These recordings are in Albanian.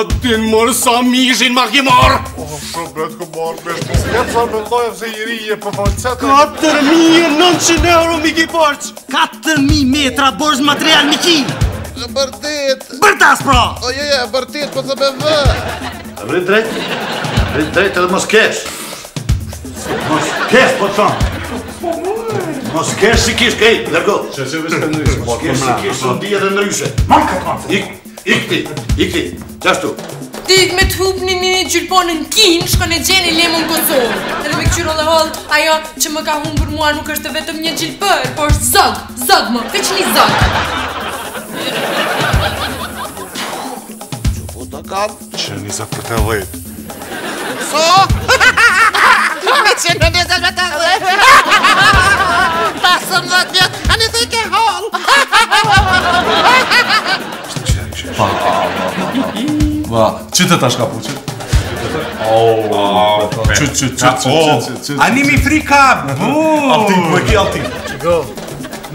A në mërë sa mishin ma ki marë O shëbret ku marë me shku Së jetë sa me loja vëzë i rije për falcete 4.900 euro mi ki borç 4.000 metra borç material mi ki Në bërtit Bërtas pra O je jo, je, jo, bërtit për po të bëvë A vrit drejt A vrit drejt edhe mos kesh Mos kesh po të thonë Mos kesh si kish kej, lërgo Që që vështë të ndryshë po, Mos kesh si po, kish, o di edhe ndryshë Mon ka konfë Ikti, ikti, qashtu. Ti me të hup një një gjylpon në kin, shko në gjeni lemon në Kosovë. Të me këqyro dhe hodhë, ajo që më ka hunë për mua nuk është vetëm një gjylpër, por është zëgë, zëgë më, të një zëgë. Që fut të kapë? Që një zëgë për të vëjtë. Sa? Ha ha ha ha ha ha ha ha ha ha Pa. Ba, çite tash ka puçi. Oh, çu çu çu çu çu. Ani mi frika. Bu. Ati ku e ke ati. Go.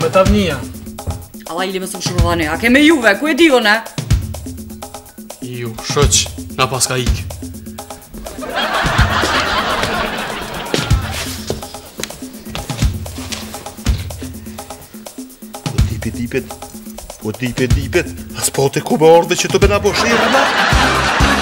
Me tavnia. Alla i le mësum shumë vane. A ke me Juve, ku e di unë? Ju, shoç, na pas ka ik. Tipi tipet. Po dipe dipet, as po te ku me orde që të bëna po shirë, ma?